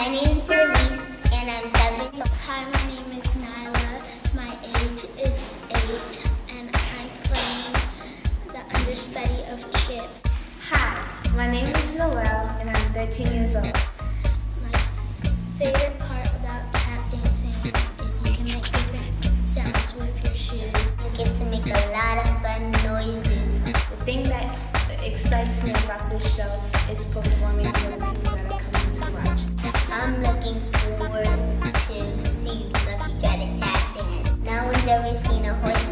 My name is Elise, and I'm seven. So Hi, my name is Nyla. My age is eight, and I'm playing the understudy of Chip. Hi, my name is Noelle, and I'm 13 years old. My favorite part about tap dancing is you can make different sounds with your shoes. You get to make a lot of fun noises. The thing that excites me about this show is performing. Ever seen a horse